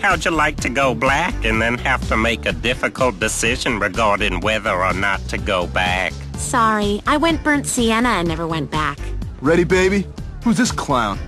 How'd you like to go black and then have to make a difficult decision regarding whether or not to go back? Sorry, I went burnt sienna and never went back. Ready, baby? Who's this clown?